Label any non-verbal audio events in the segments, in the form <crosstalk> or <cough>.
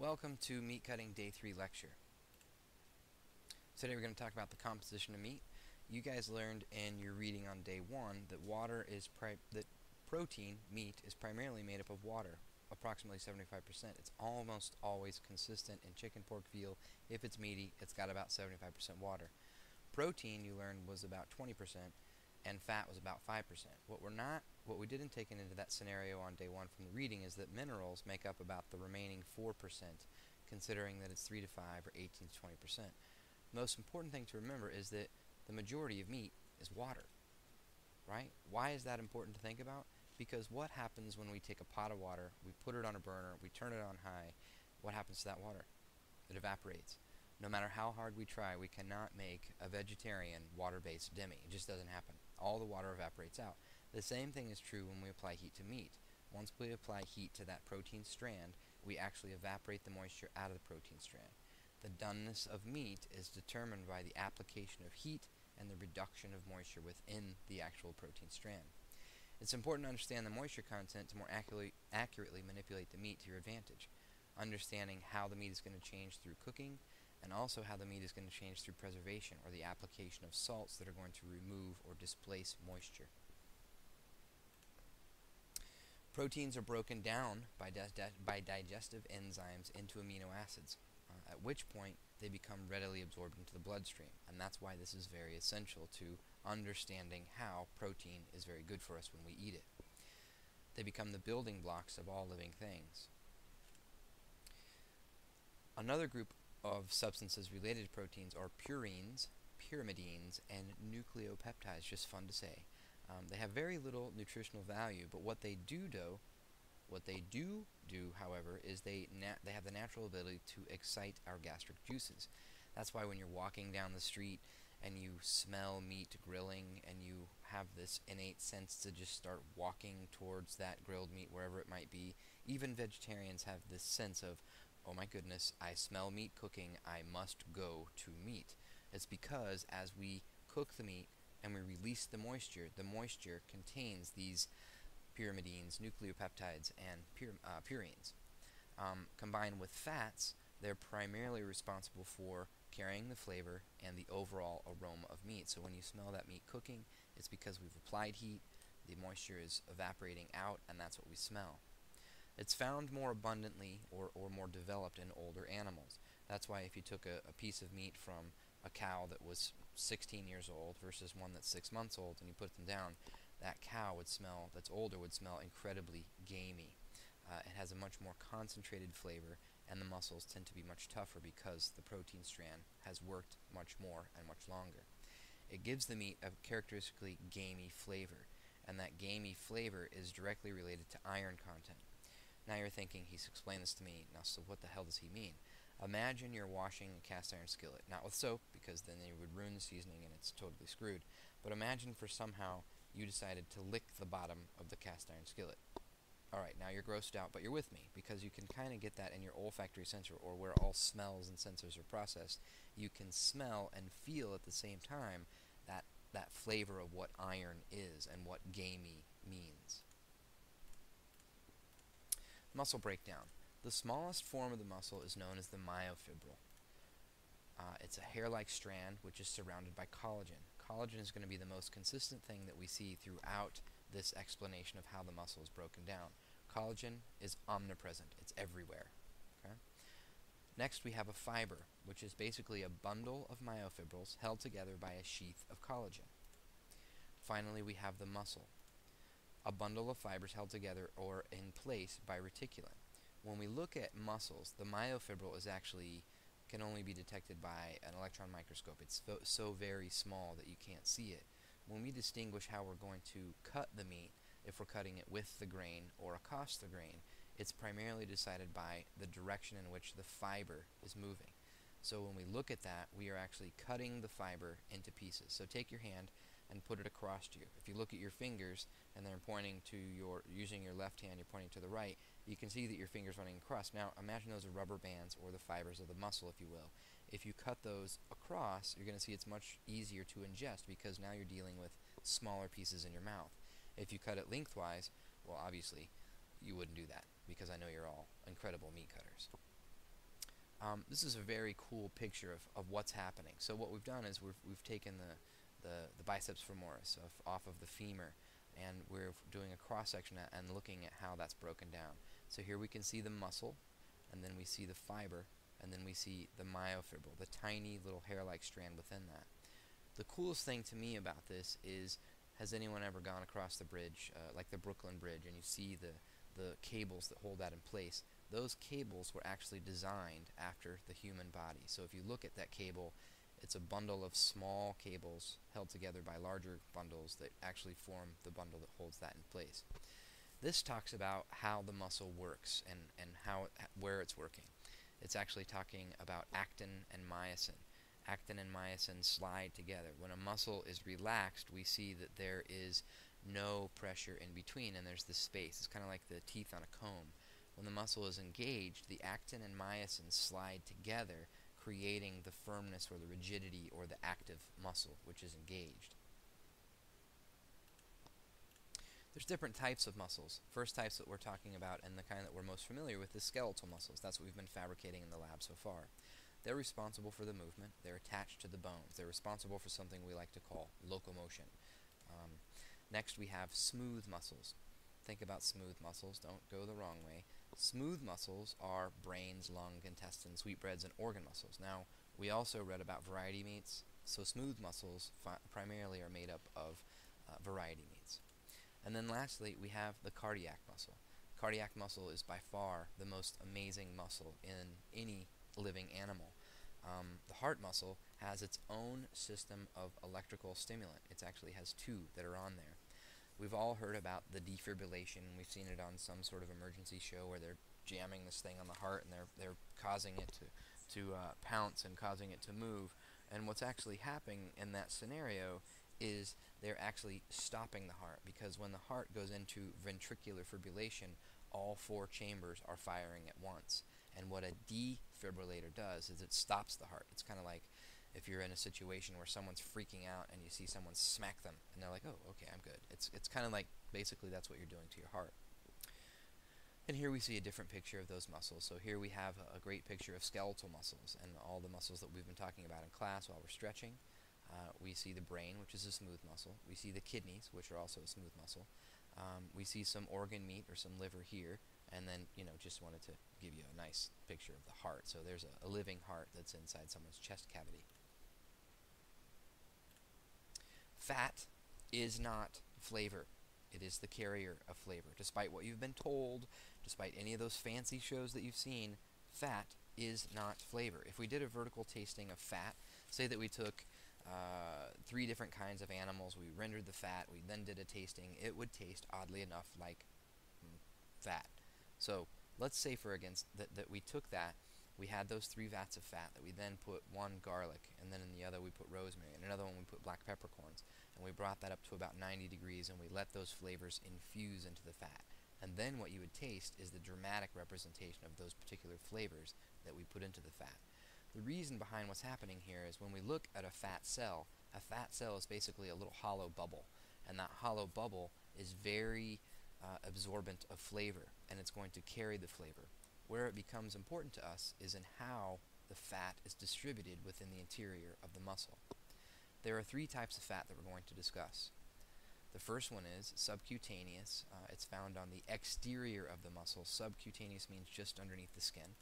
Welcome to Meat Cutting Day 3 lecture. Today we're going to talk about the composition of meat. You guys learned in your reading on day 1 that water is that protein, meat, is primarily made up of water, approximately 75%. It's almost always consistent in chicken, pork, veal. If it's meaty, it's got about 75% water. Protein, you learned, was about 20%, and fat was about 5%. What we're not, what we didn't take into that scenario on day one from the reading is that minerals make up about the remaining 4%, considering that it's 3 to 5 or 18 to 20%. The Most important thing to remember is that the majority of meat is water, right? Why is that important to think about? Because what happens when we take a pot of water, we put it on a burner, we turn it on high, what happens to that water? It evaporates no matter how hard we try, we cannot make a vegetarian water-based demi. It just doesn't happen. All the water evaporates out. The same thing is true when we apply heat to meat. Once we apply heat to that protein strand, we actually evaporate the moisture out of the protein strand. The doneness of meat is determined by the application of heat and the reduction of moisture within the actual protein strand. It's important to understand the moisture content to more accurately, accurately manipulate the meat to your advantage. Understanding how the meat is going to change through cooking and also how the meat is going to change through preservation or the application of salts that are going to remove or displace moisture. Proteins are broken down by, di by digestive enzymes into amino acids, uh, at which point they become readily absorbed into the bloodstream. And that's why this is very essential to understanding how protein is very good for us when we eat it. They become the building blocks of all living things. Another group of substances related to proteins are purines, pyrimidines, and nucleopeptides, just fun to say. Um, they have very little nutritional value, but what they do do, what they do do, however, is they they have the natural ability to excite our gastric juices. That's why when you're walking down the street and you smell meat grilling and you have this innate sense to just start walking towards that grilled meat wherever it might be, even vegetarians have this sense of, oh my goodness, I smell meat cooking, I must go to meat. It's because as we cook the meat and we release the moisture, the moisture contains these pyrimidines, nucleopeptides, and pur uh, purines. Um, combined with fats, they're primarily responsible for carrying the flavor and the overall aroma of meat. So when you smell that meat cooking, it's because we've applied heat, the moisture is evaporating out, and that's what we smell. It's found more abundantly or, or more developed in older animals. That's why if you took a, a piece of meat from a cow that was 16 years old versus one that's 6 months old and you put them down, that cow would smell, that's older, would smell incredibly gamey. Uh, it has a much more concentrated flavor and the muscles tend to be much tougher because the protein strand has worked much more and much longer. It gives the meat a characteristically gamey flavor, and that gamey flavor is directly related to iron content. Now you're thinking, he's explained this to me, now so what the hell does he mean? Imagine you're washing a cast iron skillet, not with soap, because then it would ruin the seasoning and it's totally screwed, but imagine for somehow you decided to lick the bottom of the cast iron skillet. Alright, now you're grossed out, but you're with me, because you can kind of get that in your olfactory sensor, or where all smells and sensors are processed. You can smell and feel at the same time that, that flavor of what iron is and what gamey means. Muscle breakdown. The smallest form of the muscle is known as the myofibril. Uh, it's a hair-like strand which is surrounded by collagen. Collagen is going to be the most consistent thing that we see throughout this explanation of how the muscle is broken down. Collagen is omnipresent. It's everywhere. Okay? Next we have a fiber, which is basically a bundle of myofibrils held together by a sheath of collagen. Finally we have the muscle a bundle of fibers held together or in place by reticulin. When we look at muscles, the myofibril is actually can only be detected by an electron microscope. It's so, very small that you can't see it. When we distinguish how we're going to cut the meat, if we're cutting it with the grain or across the grain, it's primarily decided by the direction in which the fiber is moving. So when we look at that, we are actually cutting the fiber into pieces. So take your hand and put it across you. If you look at your fingers and they're pointing to your, using your left hand, you're pointing to the right, you can see that your finger's running across. Now imagine those are rubber bands or the fibers of the muscle, if you will. If you cut those across, you're going to see it's much easier to ingest because now you're dealing with smaller pieces in your mouth. If you cut it lengthwise, well obviously you wouldn't do that because I know you're all incredible meat cutters. Um, this is a very cool picture of, of what's happening. So what we've done is we've, we've taken the, the, the biceps femoris of, off of the femur and we're doing a cross section and looking at how that's broken down. So here we can see the muscle and then we see the fiber and then we see the myofibril, the tiny little hair-like strand within that. The coolest thing to me about this is has anyone ever gone across the bridge, uh, like the Brooklyn Bridge, and you see the, the cables that hold that in place? Those cables were actually designed after the human body. So if you look at that cable, it's a bundle of small cables held together by larger bundles that actually form the bundle that holds that in place. This talks about how the muscle works and, and how where it's working. It's actually talking about actin and myosin actin and myosin slide together. When a muscle is relaxed, we see that there is no pressure in between and there's this space. It's kind of like the teeth on a comb. When the muscle is engaged, the actin and myosin slide together, creating the firmness or the rigidity or the active muscle, which is engaged. There's different types of muscles. First types that we're talking about and the kind that we're most familiar with is skeletal muscles. That's what we've been fabricating in the lab so far. They're responsible for the movement. They're attached to the bones. They're responsible for something we like to call locomotion. Um, next, we have smooth muscles. Think about smooth muscles. Don't go the wrong way. Smooth muscles are brains, lung, intestines, sweetbreads, and organ muscles. Now, we also read about variety meats. So smooth muscles primarily are made up of uh, variety meats. And then lastly, we have the cardiac muscle. Cardiac muscle is by far the most amazing muscle in any living animal. Um, the heart muscle has its own system of electrical stimulant. It actually has two that are on there. We've all heard about the defibrillation. We've seen it on some sort of emergency show where they're jamming this thing on the heart and they're they're causing it to to uh, pounce and causing it to move. And what's actually happening in that scenario is they're actually stopping the heart because when the heart goes into ventricular fibrillation, all four chambers are firing at once. And what a defibrillator does is it stops the heart. It's kind of like if you're in a situation where someone's freaking out and you see someone smack them and they're like, "Oh, okay, I'm good." It's it's kind of like basically that's what you're doing to your heart. And here we see a different picture of those muscles. So here we have a great picture of skeletal muscles and all the muscles that we've been talking about in class while we're stretching. Uh, we see the brain, which is a smooth muscle. We see the kidneys, which are also a smooth muscle. Um, we see some organ meat or some liver here and then you know just wanted to give you a nice picture of the heart. So there's a, a living heart that's inside someone's chest cavity. Fat is not flavor. It is the carrier of flavor. Despite what you've been told despite any of those fancy shows that you've seen fat is not flavor. If we did a vertical tasting of fat say that we took uh, three different kinds of animals we rendered the fat we then did a tasting it would taste oddly enough like fat so let's say for against that, that we took that, we had those three vats of fat that we then put one garlic, and then in the other we put rosemary, and another one we put black peppercorns, and we brought that up to about 90 degrees, and we let those flavors infuse into the fat. And then what you would taste is the dramatic representation of those particular flavors that we put into the fat. The reason behind what's happening here is when we look at a fat cell, a fat cell is basically a little hollow bubble, and that hollow bubble is very uh, absorbent of flavor, and it's going to carry the flavor. Where it becomes important to us is in how the fat is distributed within the interior of the muscle. There are three types of fat that we're going to discuss. The first one is subcutaneous. Uh, it's found on the exterior of the muscle. Subcutaneous means just underneath the skin.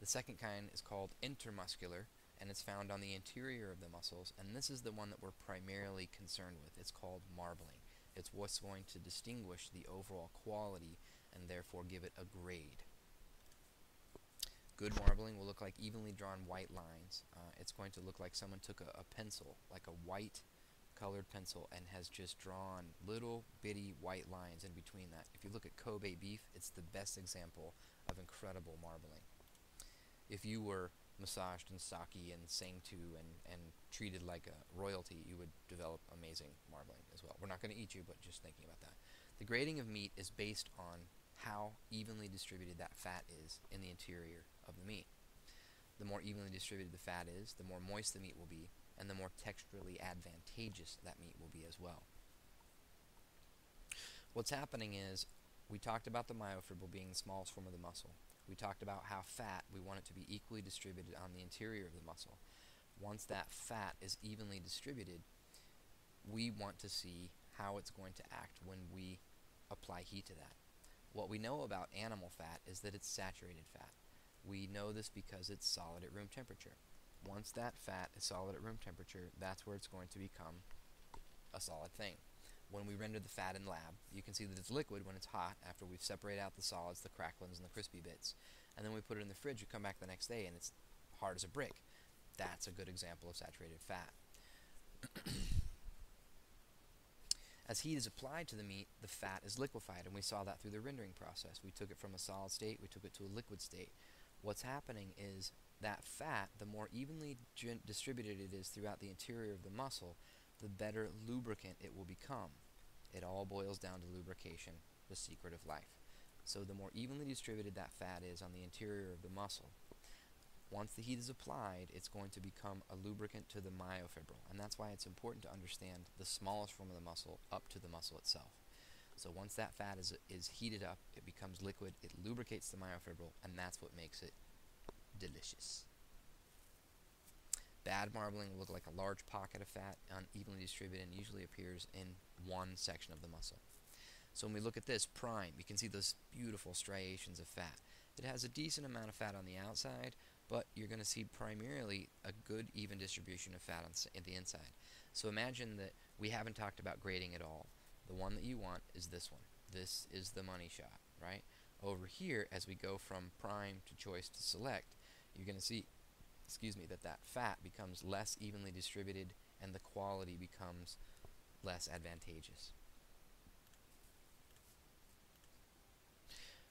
The second kind is called intermuscular, and it's found on the interior of the muscles, and this is the one that we're primarily concerned with. It's called marbling. It's what's going to distinguish the overall quality and therefore give it a grade. Good marbling will look like evenly drawn white lines. Uh, it's going to look like someone took a, a pencil, like a white colored pencil, and has just drawn little bitty white lines in between that. If you look at Kobe beef, it's the best example of incredible marbling. If you were massaged and sake and sang to and, and treated like a royalty, you would develop amazing marbling as well. We're not going to eat you, but just thinking about that. The grading of meat is based on how evenly distributed that fat is in the interior of the meat. The more evenly distributed the fat is, the more moist the meat will be, and the more texturally advantageous that meat will be as well. What's happening is, we talked about the myofibril being the smallest form of the muscle. We talked about how fat, we want it to be equally distributed on the interior of the muscle. Once that fat is evenly distributed, we want to see how it's going to act when we apply heat to that. What we know about animal fat is that it's saturated fat. We know this because it's solid at room temperature. Once that fat is solid at room temperature, that's where it's going to become a solid thing. When we render the fat in lab, you can see that it's liquid when it's hot after we've separated out the solids, the cracklings, and the crispy bits. And then we put it in the fridge, you come back the next day, and it's hard as a brick. That's a good example of saturated fat. <coughs> As heat is applied to the meat, the fat is liquefied, and we saw that through the rendering process. We took it from a solid state, we took it to a liquid state. What's happening is that fat, the more evenly distributed it is throughout the interior of the muscle, the better lubricant it will become. It all boils down to lubrication, the secret of life. So the more evenly distributed that fat is on the interior of the muscle, once the heat is applied, it's going to become a lubricant to the myofibril. And that's why it's important to understand the smallest form of the muscle up to the muscle itself. So once that fat is, is heated up, it becomes liquid, it lubricates the myofibril, and that's what makes it delicious. Bad marbling will look like a large pocket of fat, unevenly distributed, and usually appears in one section of the muscle. So when we look at this prime, you can see those beautiful striations of fat. It has a decent amount of fat on the outside, but you're going to see primarily a good even distribution of fat on the inside. So imagine that we haven't talked about grading at all. The one that you want is this one. This is the money shot, right? Over here, as we go from prime to choice to select, you're going to see, excuse me, that that fat becomes less evenly distributed and the quality becomes less advantageous.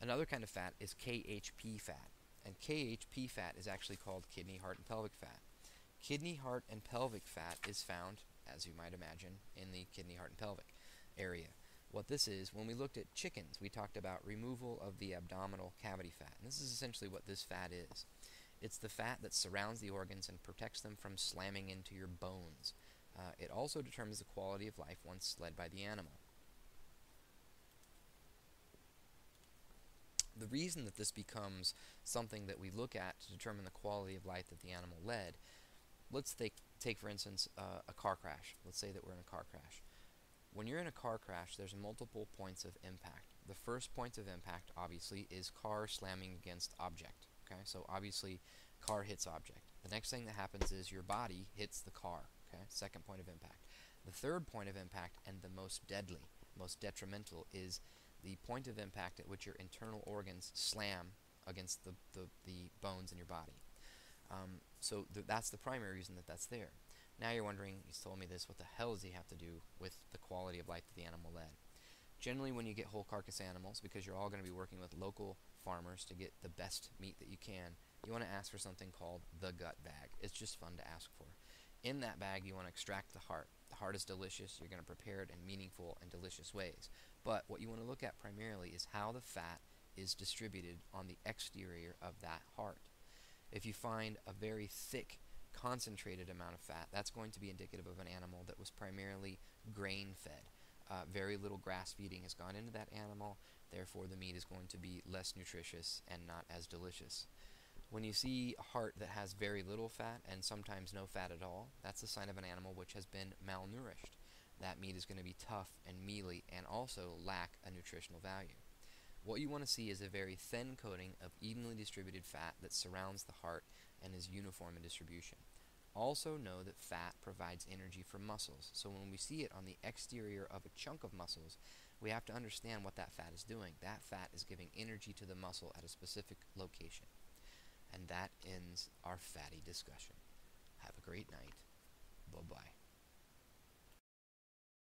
Another kind of fat is KHP fat. And KHP fat is actually called kidney, heart, and pelvic fat. Kidney, heart, and pelvic fat is found, as you might imagine, in the kidney, heart, and pelvic area. What this is, when we looked at chickens, we talked about removal of the abdominal cavity fat. And this is essentially what this fat is. It's the fat that surrounds the organs and protects them from slamming into your bones. Uh, it also determines the quality of life once led by the animal. the reason that this becomes something that we look at to determine the quality of life that the animal led, let's take, take for instance, uh, a car crash. Let's say that we're in a car crash. When you're in a car crash, there's multiple points of impact. The first point of impact, obviously, is car slamming against object. Okay, so obviously, car hits object. The next thing that happens is your body hits the car. Okay, second point of impact. The third point of impact, and the most deadly, most detrimental, is the point of impact at which your internal organs slam against the, the, the bones in your body. Um, so th that's the primary reason that that's there. Now you're wondering, he's told me this, what the hell does he have to do with the quality of life that the animal led? Generally, when you get whole carcass animals, because you're all going to be working with local farmers to get the best meat that you can, you want to ask for something called the gut bag. It's just fun to ask for. In that bag, you want to extract the heart. The heart is delicious. You're going to prepare it in meaningful and delicious ways. But what you want to look at primarily is how the fat is distributed on the exterior of that heart. If you find a very thick, concentrated amount of fat, that's going to be indicative of an animal that was primarily grain fed. Uh, very little grass feeding has gone into that animal, therefore, the meat is going to be less nutritious and not as delicious. When you see a heart that has very little fat and sometimes no fat at all, that's a sign of an animal which has been malnourished that meat is going to be tough and mealy and also lack a nutritional value. What you want to see is a very thin coating of evenly distributed fat that surrounds the heart and is uniform in distribution. Also know that fat provides energy for muscles, so when we see it on the exterior of a chunk of muscles, we have to understand what that fat is doing. That fat is giving energy to the muscle at a specific location. And that ends our fatty discussion. Have a great night. Bye-bye.